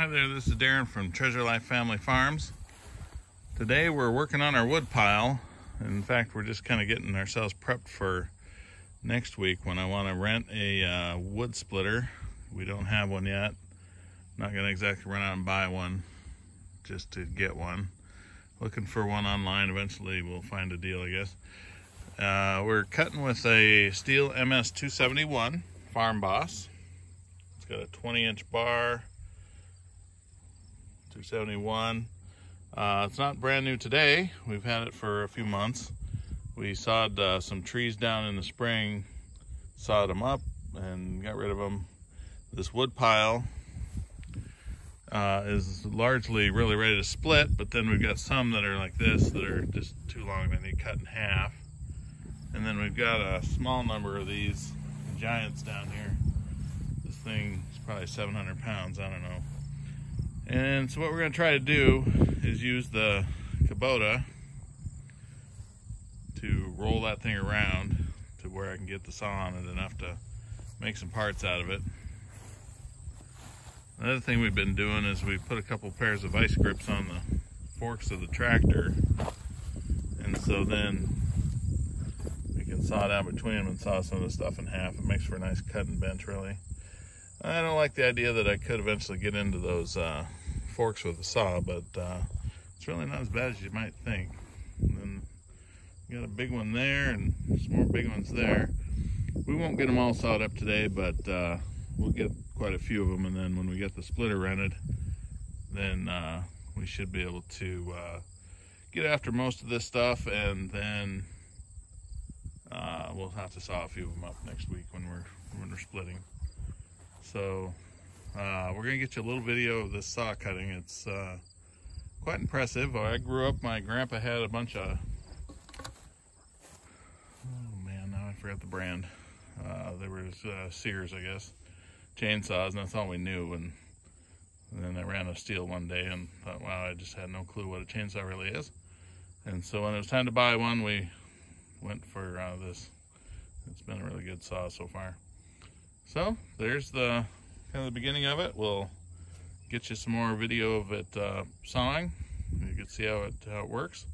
Hi there, this is Daron from Treasure Life Family Farms. Today we're working on our wood pile. In fact, we're just kind of getting ourselves prepped for next week when I want to rent a uh, wood splitter. We don't have one yet. Not going to exactly run out and buy one just to get one. Looking for one online. Eventually we'll find a deal, I guess. Uh, we're cutting with a Stihl MS271 Farm Boss. It's got a 20 inch bar, 271. Uh, it's not brand new today. We've had it for a few months. We sawed uh, some trees down in the spring, sawed them up and got rid of them. This wood pile uh, is largely really ready to split, but then we've got some that are like this that are just too long. They need cut in half. And then we've got a small number of these giants down here. This thing is probably 700 pounds, I don't know. And so what we're gonna try to do is use the Kubota to roll that thing around to where I can get the saw on it enough to make some parts out of it. Another thing we've been doing is we put a couple pairs of vice grips on the forks of the tractor. And so then we can saw down between them and saw some of the stuff in half. It makes for a nice cutting bench, really. I don't like the idea that I could eventually get into those uh, forks with a saw, but uh, it's really not as bad as you might think. And then got a big one there and some more big ones there. We won't get them all sawed up today, but uh, we'll get quite a few of them. And then when we get the splitter rented, then uh, we should be able to uh, get after most of this stuff and then uh, we'll have to saw a few of them up next week when we're when we're splitting. So uh, we're gonna get you a little video of this saw cutting. It's uh, quite impressive. I grew up, my grandpa had a bunch of, oh man, now I forgot the brand. Uh, there was uh, Sears, I guess, chainsaws, and that's all we knew. And, and then I ran a Stihl one day and thought, wow, I just had no clue what a chainsaw really is. And so when it was time to buy one, we went for uh, this. It's been a really good saw so far. So there's the kind of the beginning of it. We'll get you some more video of it uh, sawing. You can see how it how it works,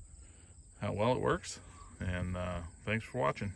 how well it works. And uh, thanks for watching.